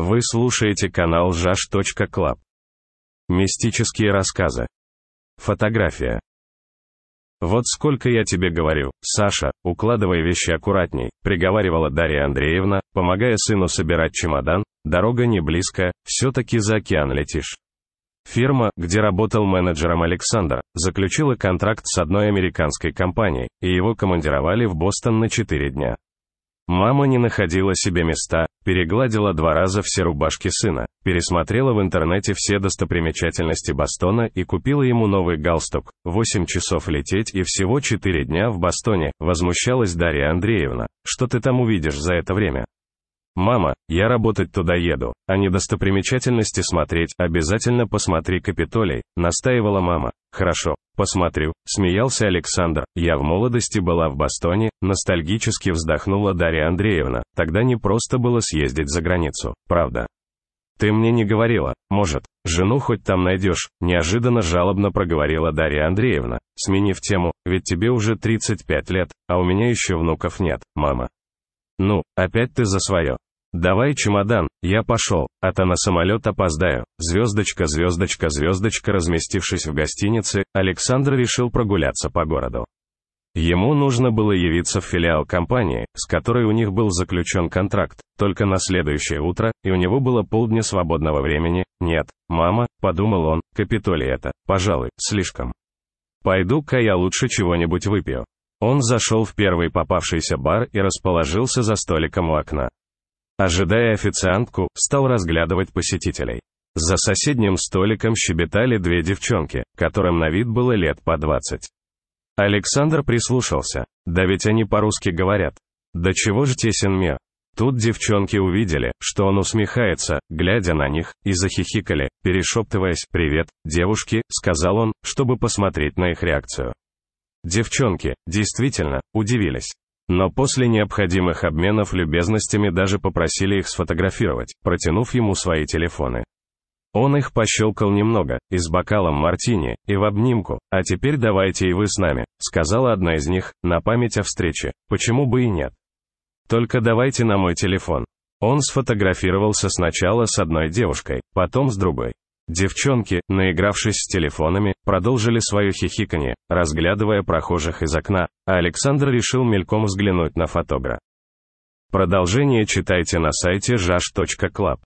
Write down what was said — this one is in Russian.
Вы слушаете канал жаш.клаб. Мистические рассказы. Фотография. «Вот сколько я тебе говорю, Саша, укладывай вещи аккуратней», приговаривала Дарья Андреевна, помогая сыну собирать чемодан, «дорога не близкая, все-таки за океан летишь». Фирма, где работал менеджером Александр, заключила контракт с одной американской компанией, и его командировали в Бостон на 4 дня. Мама не находила себе места, перегладила два раза все рубашки сына, пересмотрела в интернете все достопримечательности Бостона и купила ему новый галстук. Восемь часов лететь и всего четыре дня в Бостоне, возмущалась Дарья Андреевна. Что ты там увидишь за это время? «Мама, я работать туда еду, а не достопримечательности смотреть, обязательно посмотри Капитолий», настаивала мама. «Хорошо, посмотрю», смеялся Александр. «Я в молодости была в Бостоне», ностальгически вздохнула Дарья Андреевна. «Тогда не просто было съездить за границу, правда». «Ты мне не говорила, может, жену хоть там найдешь», неожиданно жалобно проговорила Дарья Андреевна, сменив тему, «ведь тебе уже 35 лет, а у меня еще внуков нет, мама». «Ну, опять ты за свое. «Давай чемодан, я пошел, а то на самолет опоздаю». Звездочка, звездочка, звездочка, разместившись в гостинице, Александр решил прогуляться по городу. Ему нужно было явиться в филиал компании, с которой у них был заключен контракт, только на следующее утро, и у него было полдня свободного времени. Нет, мама, подумал он, Капитолий это, пожалуй, слишком. Пойду-ка я лучше чего-нибудь выпью. Он зашел в первый попавшийся бар и расположился за столиком у окна. Ожидая официантку, стал разглядывать посетителей. За соседним столиком щебетали две девчонки, которым на вид было лет по двадцать. Александр прислушался. Да ведь они по-русски говорят. Да чего же тесен мир? Тут девчонки увидели, что он усмехается, глядя на них, и захихикали, перешептываясь «Привет, девушки», сказал он, чтобы посмотреть на их реакцию. Девчонки, действительно, удивились. Но после необходимых обменов любезностями даже попросили их сфотографировать, протянув ему свои телефоны. Он их пощелкал немного, и с бокалом мартини, и в обнимку, а теперь давайте и вы с нами, сказала одна из них, на память о встрече, почему бы и нет. Только давайте на мой телефон. Он сфотографировался сначала с одной девушкой, потом с другой. Девчонки, наигравшись с телефонами, продолжили свое хихиканье, разглядывая прохожих из окна, а Александр решил мельком взглянуть на фотограф. Продолжение читайте на сайте jash.club.